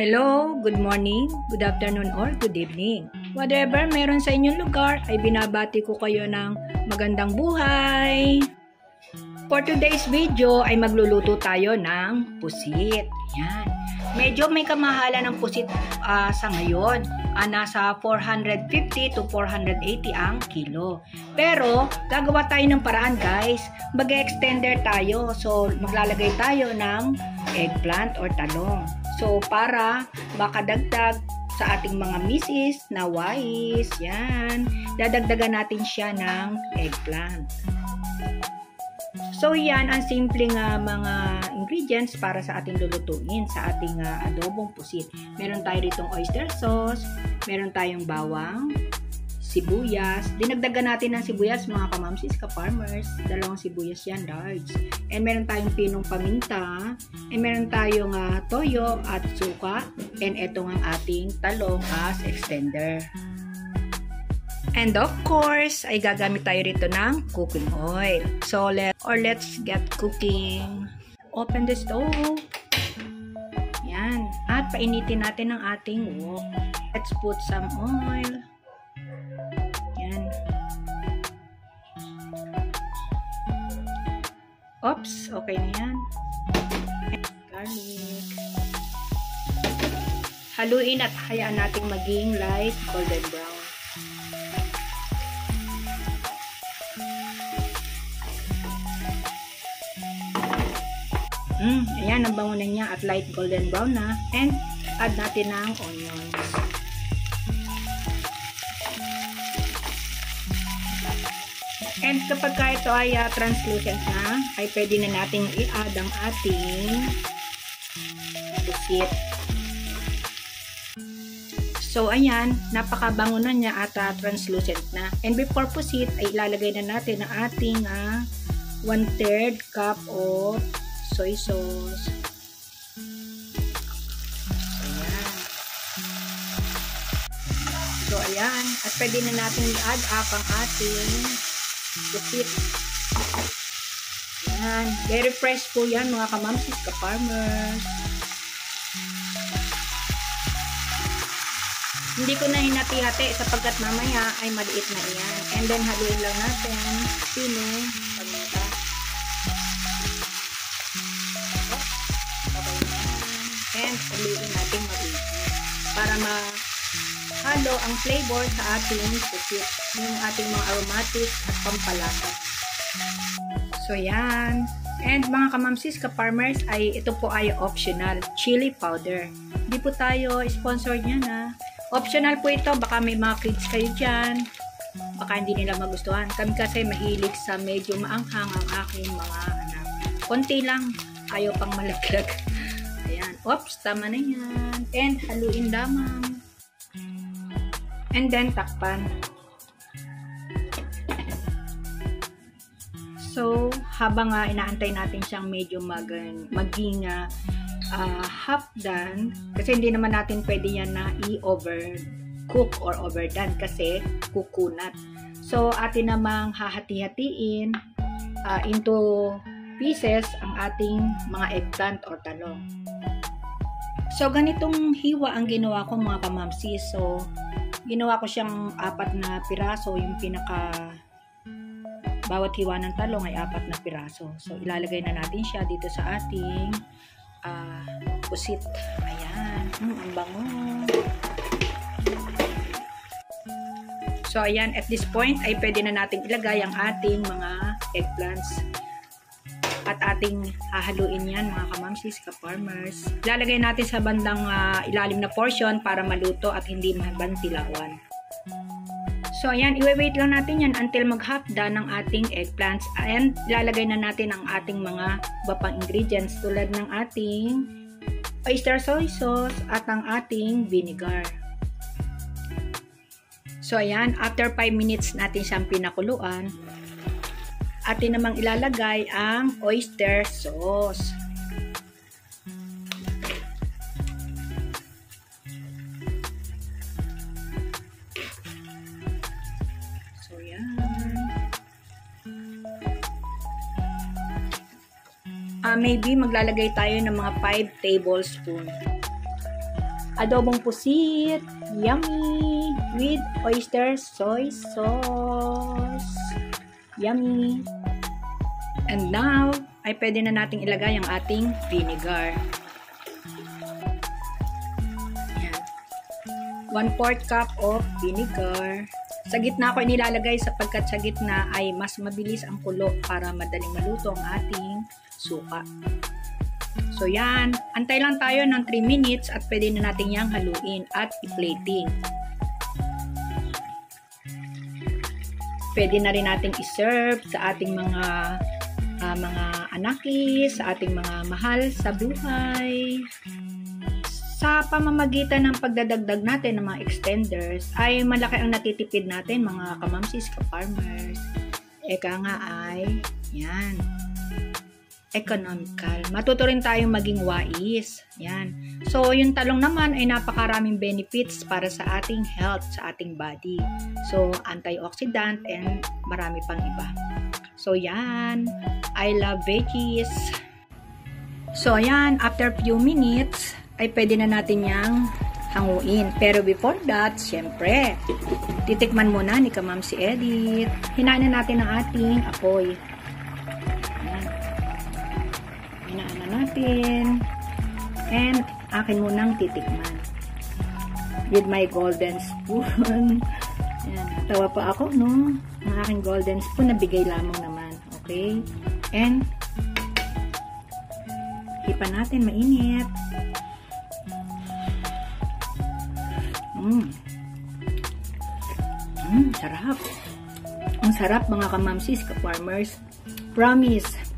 Hello, good morning, good afternoon, or good evening. Whatever meron sa inyong lugar, ay binabati ko kayo ng magandang buhay. For today's video ay magluluto tayo ng pusit. Yan. Medyo may kamahalan ng pusit uh, sa ngayon. Uh, nasa 450 to 480 ang kilo. Pero, gagawa tayo ng paraan guys. Mag-extender tayo. So, maglalagay tayo ng eggplant or talong. So, para makadagdag sa ating mga misis na wise, yan, dadagdagan natin siya ng eggplant. So, yan ang simpleng uh, mga ingredients para sa ating lulutuin sa ating uh, adobong pusit. Meron tayo ritong oyster sauce, meron tayong bawang, sibuyas. Dinagdagan natin ng sibuyas mga kamamsis ka-farmers. Dalawang sibuyas yan, large. And meron tayong pinong paminta. And meron tayong uh, toyo at suka. And ito ang ating talong as extender. And of course, ay gagamit tayo rito ng cooking oil. So, let, or let's get cooking. Open the stove. Yan. At painitin natin ang ating wok. Let's put some oil. Oops, okay na yan. Garlic. Haluin at hayaan nating maging light golden brown. Mm, ayan, ang bango na niya at light golden brown na. And add natin ng onions. And kapag ka ito ay uh, translucent na, ay pwede na nating i-add ang ating busit. So, ayan, napakabango na niya at uh, translucent na. And before pusit, ay ilalagay na natin ang ating uh, ah, 1 3 cup of soy sauce. Ayan. So, ayan. At pwede na natin i-add up ang ating Lupit. Yan. Very fresh po yan mga kamamsis, ka-farmers. Hindi ko na hinati-hati sapagkat mamaya ay maliit na iyan. And then haluin lang natin. Okay na. And haluin natin maliit. Para ma halo ang flavor sa ating pusit, yung ating mga aromatics at pampalasa. So, yan. And mga kamamsis, ka-farmers, ay ito po ay optional, chili powder. Hindi po tayo sponsor niya na. Optional po ito, baka may mga kids kayo dyan. Baka hindi nila magustuhan. Kami kasi mahilig sa medyo maanghang ang aking mga anak. Konti lang, ayaw pang malaglag. Ayan. Oops, tama na yan. And haluin lamang and then takpan. So, habang uh, inaantay natin siyang medyo mag, maging uh, uh, half done, kasi hindi naman natin pwede yan na i-over cook or overdone kasi kukunat. So, atin namang hahati-hatiin uh, into pieces ang ating mga eggplant or talong. So, ganitong hiwa ang ginawa ko mga kamamsi. So, ginawa ko siyang apat na piraso, yung pinaka bawat hiwa ng talong ay apat na piraso. So, ilalagay na natin siya dito sa ating uh, pusit. Ayan. Mm, ang bango. So, ayan. At this point, ay pwede na natin ilagay ang ating mga eggplants at ating hahaluin yan mga kamamsis, ka-farmers. Lalagay natin sa bandang uh, ilalim na portion para maluto at hindi mabantilawan. So ayan, i-wait lang natin yan until mag-half done ng ating eggplants and lalagay na natin ang ating mga bapang ingredients tulad ng ating oyster soy sauce at ang ating vinegar. So ayan, after 5 minutes natin siyang pinakuluan, atin namang ilalagay ang oyster sauce. So, yan. Uh, maybe maglalagay tayo ng mga 5 tablespoon. adobong pusit, yummy, with oyster soy sauce. Yummy. And now, ay pwede na nating ilagay ang ating vinegar. Yan. 1 4 cup of vinegar. Sa gitna ko inilalagay sapagkat sa gitna ay mas mabilis ang kulo para madaling maluto ang ating suka. So yan, antay lang tayo ng 3 minutes at pwede na natin yang haluin at i-plating. Pwede na rin natin i-serve sa ating mga uh, mga anakis, sa ating mga mahal sa buhay sa pamamagitan ng pagdadagdag natin ng mga extenders ay malaki ang natitipid natin mga kamamsis, ka-farmers. Eka nga ay, yan, economical. Matuto rin tayong maging wais. Yan. So, yung talong naman ay napakaraming benefits para sa ating health, sa ating body. So, antioxidant and marami pang iba. So, yan. I love veggies. So, ayan, after few minutes, ay pwede na natin yang hanguin. Pero before that, syempre, titikman muna ni Kamam si Edith. Hinaan na natin ang ating apoy. Natin. And akin munang titikman. With my golden spoon. Ayan. Tawa pa ako, no? Ang aking golden spoon, nabigay lamang naman. Okay? And, hipan natin, mainit. Mm. Mm, sarap. Ang sarap mga kamamsis, ka-farmers. Promise.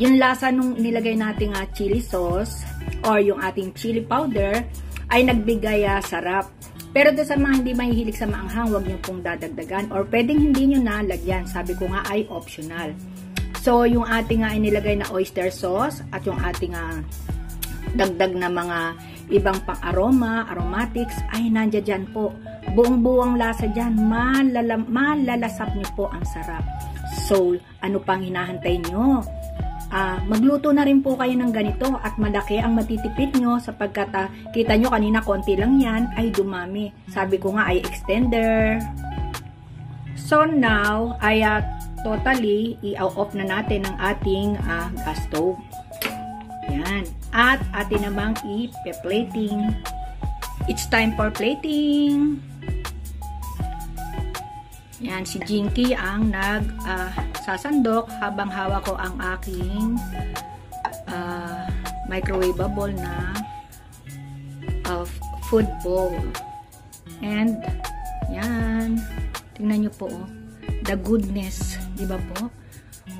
Yung lasa nung nilagay nating uh, chili sauce or yung ating chili powder ay nagbigay uh, sarap. Pero doon sa mga hindi mahihilig sa maanghang, huwag niyo pong dadagdagan or pwedeng hindi niyo na lagyan. Sabi ko nga ay optional. So, yung ating uh, inilagay na oyster sauce at yung ating uh, dagdag na mga ibang pang-aroma, aromatics, ay nandiyan dyan po. Buong-buong lasa dyan, malala, malalasap niyo po ang sarap. So, ano pang hinahantay nyo? Uh, magluto na rin po kayo ng ganito at malaki ang matitipid nyo sapagkat uh, kita nyo kanina konti lang yan ay dumami. Sabi ko nga ay extender. So now, ay uh, totally i-off na natin ang ating uh, gas stove. Yan. At atin namang i-plating. It's time for plating. Yan, si Jinky ang nag uh, sasandok habang hawak ko ang aking uh, microwavable na uh, food bowl. And, yan. Tingnan nyo po, oh. The goodness. Di ba po?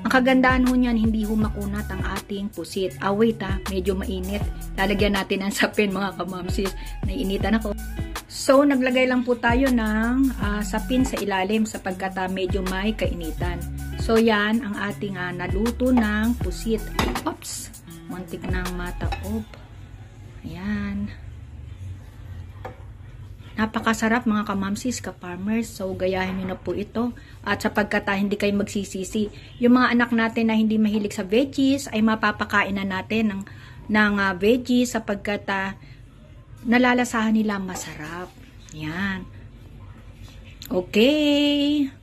Ang kagandahan ho niyan, hindi ho makunat ang ating pusit. Ah, wait ah, medyo mainit. Lalagyan natin ng sapin mga kamamsis. Naiinitan ako. So, naglagay lang po tayo ng uh, sapin sa ilalim sapagkat uh, medyo may kainitan. So, yan ang ating uh, naluto ng pusit. Oops! Muntik ng mataob. Ayan. Napakasarap mga kamamsis, ka-farmers. So, gayahin nyo na po ito. At sapagkat uh, hindi kayo magsisisi, yung mga anak natin na hindi mahilig sa veggies, ay mapapakain na natin ng, ng uh, veggies sapagkat uh, nalalasahan nila masarap. Yan. Okay.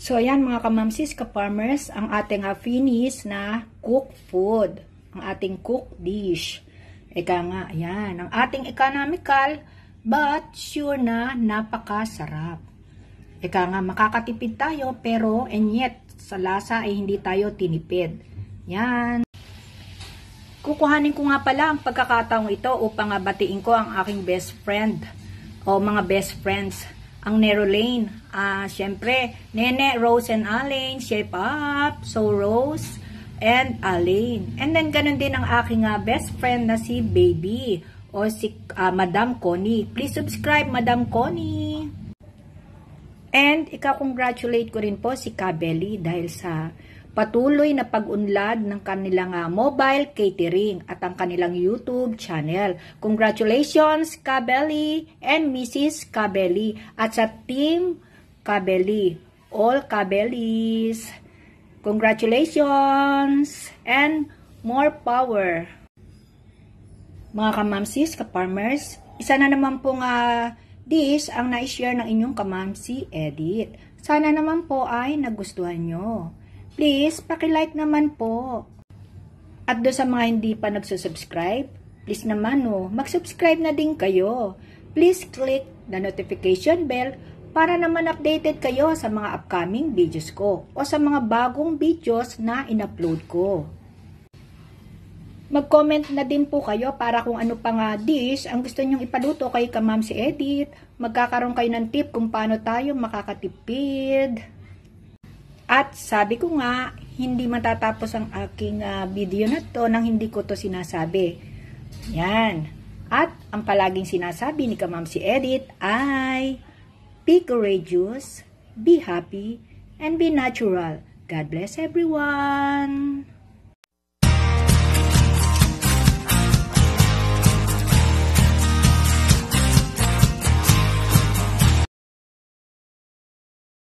So, ayan mga kamamsis, ka-farmers, ang ating uh, finish na cooked food. Ang ating cooked dish. Eka nga, yan. Ang ating economical, but sure na napakasarap. Eka nga, makakatipid tayo, pero and yet, sa lasa ay hindi tayo tinipid. Yan. Kukuhanin ko nga pala ang pagkakataong ito upang batiin ko ang aking best friend o mga best friends ang Nero Lane. Ah, uh, syempre, Nene, Rose and Alain, shape up. So, Rose, and Alain. And then, ganun din ang aking uh, best friend na si Baby o si uh, Madam Connie. Please subscribe, Madam Connie. And, ika-congratulate ko rin po si Kabeli dahil sa patuloy na pag-unlad ng kanilang uh, mobile catering at ang kanilang YouTube channel. Congratulations, Kabeli and Mrs. Kabeli at sa Team Kabeli. All Kabelis. Congratulations and more power. Mga kamamsis, kaparmers, isa na naman pong uh, dish ang na-share ng inyong kamamsi edit. Sana naman po ay nagustuhan nyo. Please, pakilike naman po. At do sa mga hindi pa nagsusubscribe, please naman no, mag-subscribe na din kayo. Please click the notification bell para naman updated kayo sa mga upcoming videos ko o sa mga bagong videos na in-upload ko. Mag-comment na din po kayo para kung ano pa nga dish ang gusto nyong ipaluto kay Kamam si Edith. Magkakaroon kayo ng tip kung paano tayo makakatipid. At sabi ko nga, hindi matatapos ang aking uh, video na to nang hindi ko to sinasabi. Yan. At ang palaging sinasabi ni Kamam si Edith ay, Be courageous, be happy, and be natural. God bless everyone!